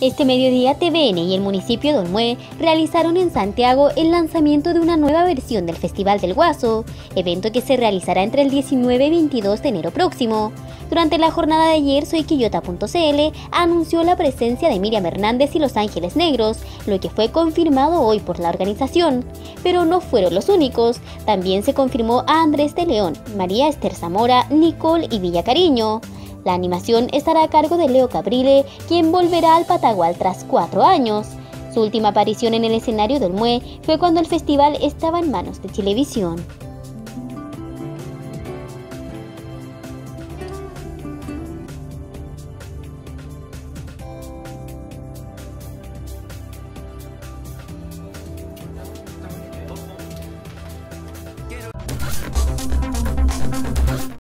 Este mediodía TVN y el municipio de Olmué realizaron en Santiago el lanzamiento de una nueva versión del Festival del Guaso, evento que se realizará entre el 19 y 22 de enero próximo. Durante la jornada de ayer, Soyquillota.cl anunció la presencia de Miriam Hernández y Los Ángeles Negros, lo que fue confirmado hoy por la organización. Pero no fueron los únicos, también se confirmó a Andrés de León, María Esther Zamora, Nicole y Villa Cariño. La animación estará a cargo de Leo Cabrile, quien volverá al Patagual tras cuatro años. Su última aparición en el escenario del MUE fue cuando el festival estaba en manos de televisión.